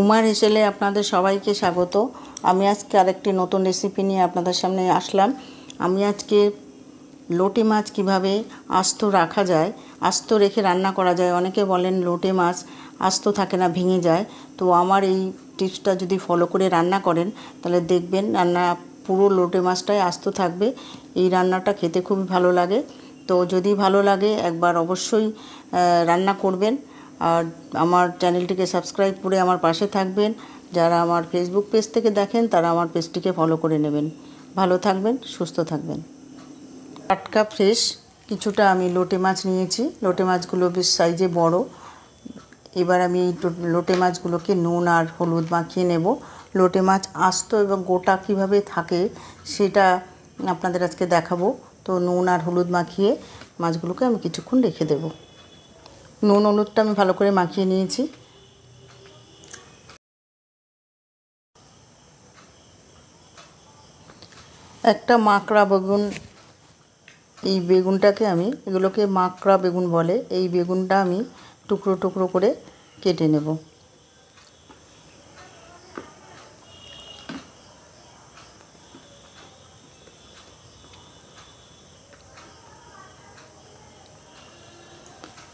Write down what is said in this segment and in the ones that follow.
উমার হেসেলে আপনাদের সবাইকে স্বাগত। আমি আজকে আরেকটি নতুন রেসিপি নিয়ে আপনাদের সামনে আসলাম। আমি আজকে লোটে মাছ কীভাবে আস্ত রাখা যায়, আস্ত রেখে রান্না করা যায়, অনেকে বলেন লোটে মাছ আস্ত থাকে না, ভেঙে যায়। তো আমার এই টিপসটা যদি ফলো করে রান্না করেন, তাহলে দেখবেন রান্না, পুরো লোটে মাছটাই আস্ত থাকবে। এই রান্নাটা খেতে খুবই ভালো লাগে। তো যদি ভালো লাগে, একবার অবশ্যই রান্না করবেন। আর আমার চ্যানেলটিকে সাবস্ক্রাইব করে আমার পাশে থাকবেন। যারা আমার ফেসবুক পেজ থেকে দেখেন, তারা আমার পেজটিকে ফলো করে নেবেন। ভালো থাকবেন, সুস্থ থাকবেন। টাটকা ফ্রেশ কিছুটা আমি লোটে মাছ নিয়েছি। লোটে মাছগুলো বেশ সাইজে বড়। এবার আমি এই লোটে মাছগুলোকে নুন আর হলুদ মাখিয়ে নেব। লোটে মাছ আস্ত এবং গোটা কীভাবে থাকে, সেটা আপনাদের আজকে দেখাবো। তো নুন আর হলুদ মাখিয়ে মাছগুলোকে আমি কিছুক্ষণ রেখে দেব। নুন, হলুদটা আমি ভালো করে মাখিয়ে নিয়েছি। একটা মাকড়া বেগুন, এই বেগুনটাকে আমি, এগুলোকে মাকড়া বেগুন বলে, এই বেগুনটা আমি টুকরো টুকরো করে কেটে নেব।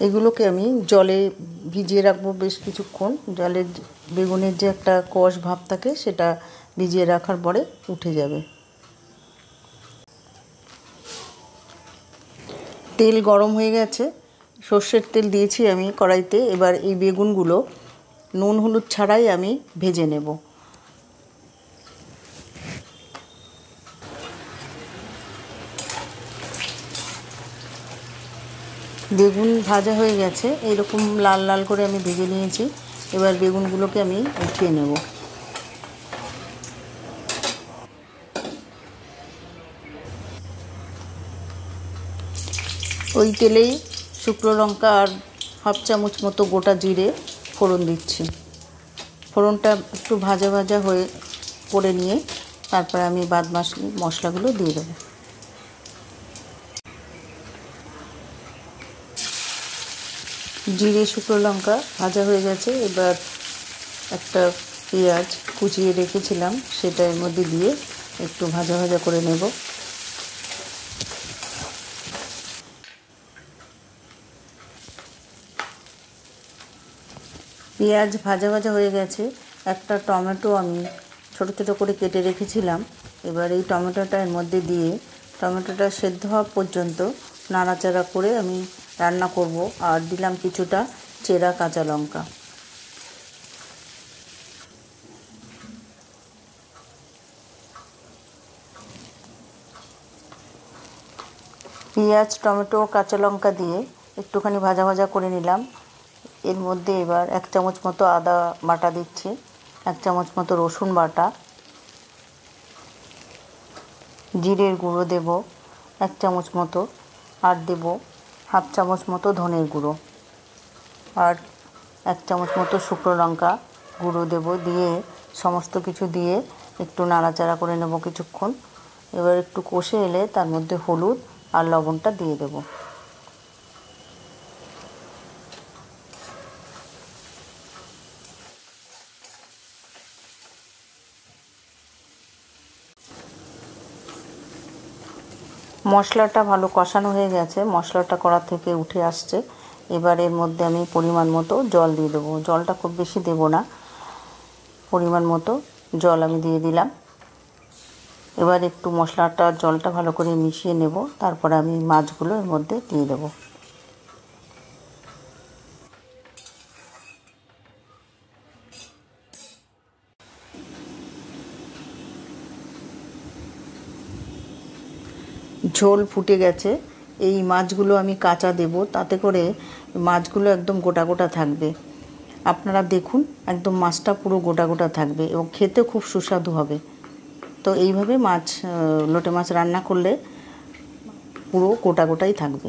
এগুলোকে আমি জলে ভিজিয়ে রাখব বেশ কিছুক্ষণ। জলের বেগুনের যে একটা কষ ভাব থাকে, সেটা ভিজিয়ে রাখার পরে উঠে যাবে। তেল গরম হয়ে গেছে। সর্ষের তেল দিয়েছি আমি কড়াইতে। এবার এই বেগুনগুলো নুন হলুদ ছাড়াই আমি ভেজে নেব। বেগুন ভাজা হয়ে গেছে। এরকম লাল লাল করে আমি ভেজে নিয়েছি। এবার বেগুনগুলোকে আমি উঠিয়ে নেব। ওই তেলেই শুকনো লঙ্কা আর হাফ চামচ মতো গোটা জিরে ফোড়ন দিচ্ছি। ফোড়নটা একটু ভাজা ভাজা হয়ে করে নিয়ে তারপরে আমি বাদ মশলাগুলো দিয়ে দেবো। জিরে, শুকনো লঙ্কা ভাজা হয়ে গেছে। এবার একটা পেঁয়াজ কুচিয়ে রেখেছিলাম, সেটা এর মধ্যে দিয়ে একটু ভাজা ভাজা করে নেব। পেঁয়াজ ভাজা ভাজা হয়ে গেছে। একটা টমেটো আমি ছোটো ছোটো করে কেটে রেখেছিলাম। এবার এই টমেটোটা এর মধ্যে দিয়ে টমেটোটা সেদ্ধ হওয়া পর্যন্ত নাড়াচাড়া করে আমি রান্না করব। আর দিলাম কিছুটা চেরা কাঁচা লঙ্কা। পেঁয়াজ, টমেটো, কাঁচা লঙ্কা দিয়ে একটুখানি ভাজা ভাজা করে নিলাম। এর মধ্যে এবার এক চামচ মতো আদা বাটা দিচ্ছি, এক চামচ মতো রসুন বাটা। জিরের গুঁড়ো দেব, এক চামচ মতো আর দেব হাফ চামচ মতো ধনের গুঁড়ো আর এক চামচ মতো শুকনো লঙ্কা গুঁড়ো দেব দিয়ে সমস্ত কিছু দিয়ে একটু নাড়াচাড়া করে নেব কিছুক্ষণ। এবার একটু কষে এলে তার মধ্যে হলুদ আর লবণটা দিয়ে দেবো। মশলাটা ভালো কষানো হয়ে গেছে, মশলাটা কড়া থেকে উঠে আসছে। এবার এর মধ্যে আমি পরিমাণ মতো জল দিয়ে দেবো। জলটা খুব বেশি দেব না, পরিমাণ মতো জল আমি দিয়ে দিলাম। এবার একটু মশলাটা, জলটা ভালো করে মিশিয়ে নেব। তারপরে আমি মাছগুলো এর মধ্যে দিয়ে দেবো। ঝোল ফুটে গেছে, এই মাছগুলো আমি কাঁচা দেব, তাতে করে মাছগুলো একদম গোটা গোটা থাকবে। আপনারা দেখুন, একদম মাছটা পুরো গোটা গোটা থাকবে এবং খেতে খুব সুস্বাদু হবে। তো এইভাবে মাছ লোটে মাছ রান্না করলে পুরো গোটা গোটাই থাকবে।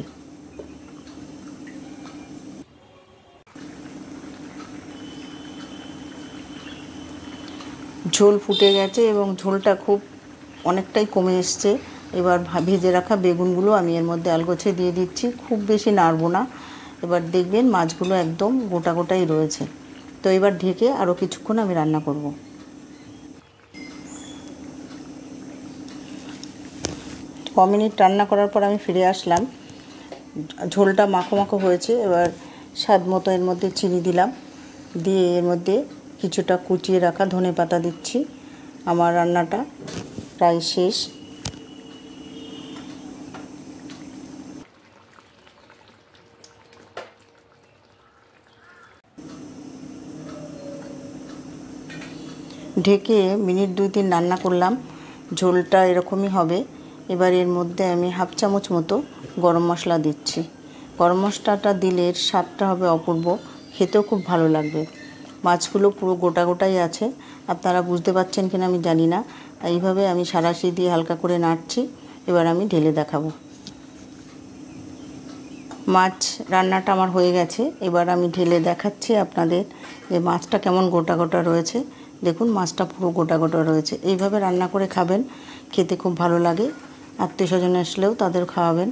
ঝোল ফুটে গেছে এবং ঝোলটা খুব অনেকটাই কমে এসছে। এবার ভেজে রাখা বেগুনগুলো আমি এর মধ্যে আলগোছে দিয়ে দিচ্ছি। খুব বেশি নাড়বো না। এবার দেখবেন মাছগুলো একদম গোটা গোটাই রয়েছে। তো এবার ঢেকে আরও কিছুক্ষণ আমি রান্না করব। ক মিনিট রান্না করার পর আমি ফিরে আসলাম। ঝোলটা মাখো মাখো হয়েছে। এবার স্বাদ মতো এর মধ্যে চিনি দিলাম। দিয়ে এর মধ্যে কিছুটা কুচিয়ে রাখা ধনে পাতা দিচ্ছি। আমার রান্নাটা প্রায় শেষ। ঢেকে মিনিট দুই তিন রান্না করলাম। ঝোলটা এরকমই হবে। এবার এর মধ্যে আমি হাফ চামচ মতো গরম মশলা দিচ্ছি। গরম মশলাটা দিলে এর স্বাদটা হবে অপূর্ব। খেতেও খুব ভালো লাগবে। মাছগুলো পুরো গোটা গোটাই আছে। আপনারা বুঝতে পারছেন কিনা আমি জানি না। এইভাবে আমি সারাশি দিয়ে হালকা করে নাড়ছি। এবার আমি ঢেলে দেখাবো। মাছ রান্নাটা আমার হয়ে গেছে। এবার আমি ঢেলে দেখাচ্ছি আপনাদের যে মাছটা কেমন গোটা গোটা রয়েছে। দেখুন, মাছটা পুরো গোটা গোটা রয়েছে। এইভাবে রান্না করে খাবেন, খেতে খুব ভালো লাগে। আত্মীয় স্বজন আসলেও তাদের খাওয়াবেন।